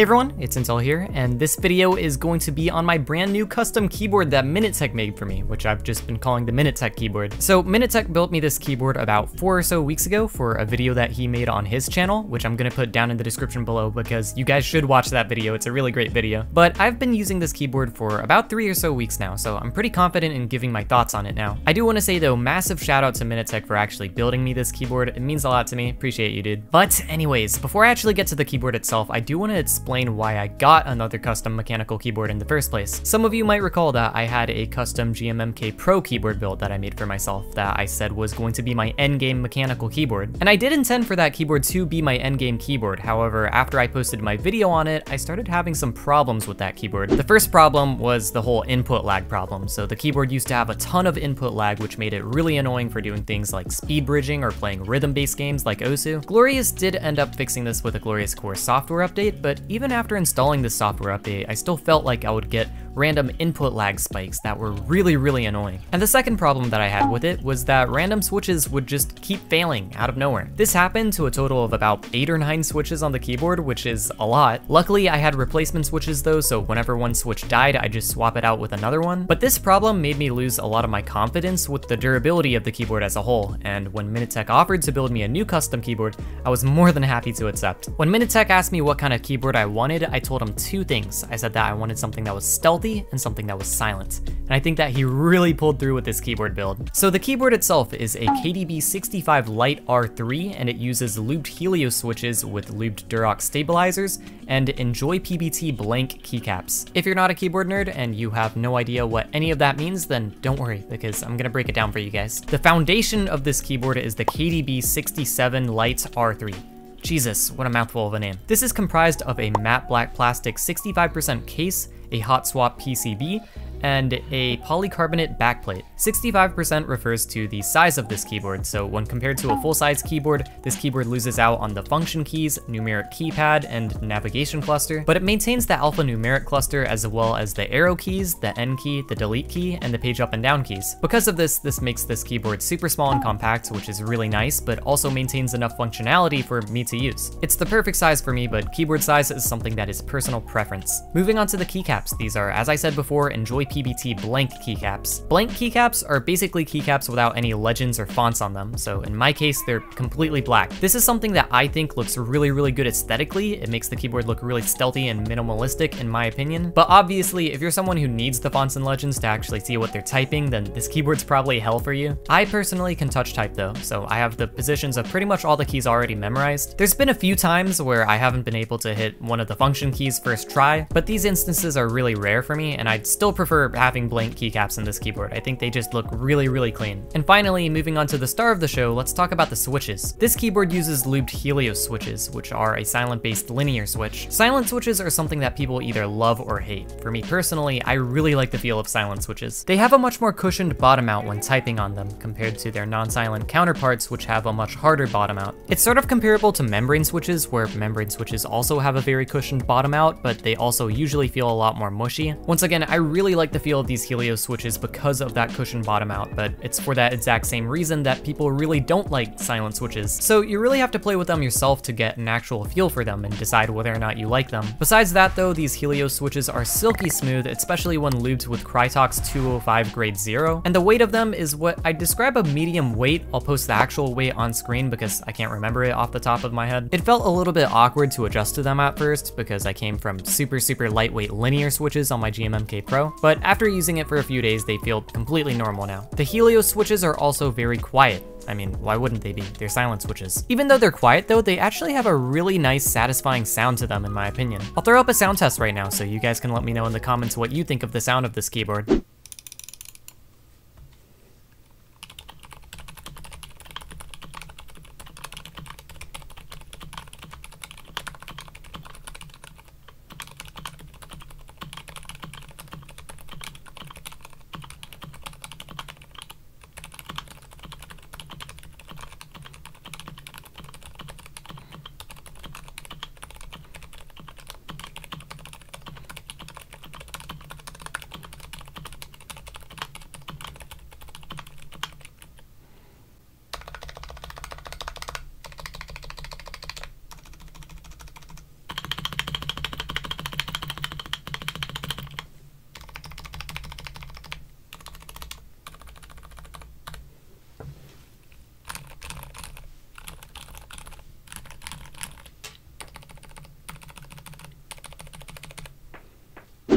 Hey everyone, it's Intel here, and this video is going to be on my brand new custom keyboard that MinuteTech made for me, which I've just been calling the MinuteTech keyboard. So MinuteTech built me this keyboard about four or so weeks ago for a video that he made on his channel, which I'm gonna put down in the description below because you guys should watch that video, it's a really great video. But I've been using this keyboard for about three or so weeks now, so I'm pretty confident in giving my thoughts on it now. I do wanna say though, massive shout out to MinuteTech for actually building me this keyboard, it means a lot to me, appreciate you dude. But anyways, before I actually get to the keyboard itself, I do wanna explain why I got another custom mechanical keyboard in the first place. Some of you might recall that I had a custom GMMK Pro keyboard build that I made for myself that I said was going to be my endgame mechanical keyboard. And I did intend for that keyboard to be my endgame keyboard, however, after I posted my video on it, I started having some problems with that keyboard. The first problem was the whole input lag problem, so the keyboard used to have a ton of input lag which made it really annoying for doing things like speed bridging or playing rhythm-based games like Osu. Glorious did end up fixing this with a Glorious Core software update, but even after installing installing this software update, I still felt like I would get random input lag spikes that were really, really annoying. And the second problem that I had with it was that random switches would just keep failing out of nowhere. This happened to a total of about 8 or 9 switches on the keyboard, which is a lot. Luckily, I had replacement switches though, so whenever one switch died, I just swap it out with another one. But this problem made me lose a lot of my confidence with the durability of the keyboard as a whole, and when MinuteTech offered to build me a new custom keyboard, I was more than happy to accept. When MinuteTech asked me what kind of keyboard I wanted, I told him two things. I said that I wanted something that was stealthy and something that was silent. And I think that he really pulled through with this keyboard build. So the keyboard itself is a KDB65 Lite R3 and it uses looped Helios switches with looped Durock stabilizers and Enjoy PBT blank keycaps. If you're not a keyboard nerd and you have no idea what any of that means, then don't worry because I'm gonna break it down for you guys. The foundation of this keyboard is the KDB67 Lite R3. Jesus, what a mouthful of a name. This is comprised of a matte black plastic 65% case, a hot swap PCB, and a polycarbonate backplate. 65% refers to the size of this keyboard, so when compared to a full-size keyboard, this keyboard loses out on the function keys, numeric keypad, and navigation cluster, but it maintains the alphanumeric cluster as well as the arrow keys, the N key, the delete key, and the page up and down keys. Because of this, this makes this keyboard super small and compact, which is really nice, but also maintains enough functionality for me to use. It's the perfect size for me, but keyboard size is something that is personal preference. Moving on to the keycaps, these are, as I said before, Enjoy PBT blank keycaps. Blank keycaps are basically keycaps without any legends or fonts on them, so in my case, they're completely black. This is something that I think looks really, really good aesthetically. It makes the keyboard look really stealthy and minimalistic in my opinion, but obviously, if you're someone who needs the fonts and legends to actually see what they're typing, then this keyboard's probably hell for you. I personally can touch type though, so I have the positions of pretty much all the keys already memorized. There's been a few times where I haven't been able to hit one of the function keys first try, but these instances are really rare for me, and I'd still prefer having blank keycaps in this keyboard. I think they just look really, really clean. And finally, moving on to the star of the show, let's talk about the switches. This keyboard uses looped Helios switches, which are a silent-based linear switch. Silent switches are something that people either love or hate. For me personally, I really like the feel of silent switches. They have a much more cushioned bottom out when typing on them, compared to their non-silent counterparts, which have a much harder bottom out. It's sort of comparable to membrane switches, where membrane switches also have a very cushioned bottom out, but they also usually feel a lot more mushy. Once again, I really like the feel of these Helios switches because of that cushioned bottom out, but it's for that exact same reason that people really don't like silent switches. So you really have to play with them yourself to get an actual feel for them and decide whether or not you like them. Besides that though, these Helios switches are silky smooth, especially when lubed with Krytox 205 grade 0, and the weight of them is what I describe a medium weight. I'll post the actual weight on screen because I can't remember it off the top of my head. It felt a little bit awkward to adjust to them at first because I came from super, super lightweight linear switches on my GMMK Pro, but after using it for a few days, they feel completely normal now. The Helios switches are also very quiet. I mean, why wouldn't they be? They're silent switches. Even though they're quiet though, they actually have a really nice, satisfying sound to them in my opinion. I'll throw up a sound test right now so you guys can let me know in the comments what you think of the sound of this keyboard.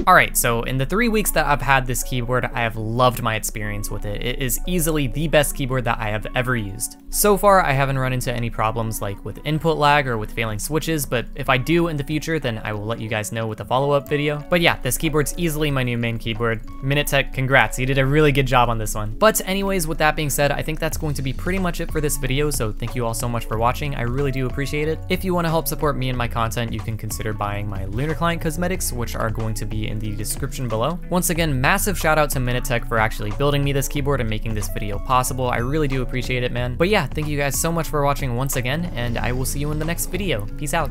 Alright, so in the three weeks that I've had this keyboard, I have loved my experience with it. It is easily the best keyboard that I have ever used. So far, I haven't run into any problems like with input lag or with failing switches, but if I do in the future, then I will let you guys know with a follow-up video. But yeah, this keyboard's easily my new main keyboard. MinuteTech, congrats, you did a really good job on this one. But anyways, with that being said, I think that's going to be pretty much it for this video, so thank you all so much for watching, I really do appreciate it. If you want to help support me and my content, you can consider buying my Lunar Client cosmetics, which are going to be in the description below. Once again, massive shout out to MinuteTech for actually building me this keyboard and making this video possible. I really do appreciate it, man. But yeah, thank you guys so much for watching once again, and I will see you in the next video. Peace out.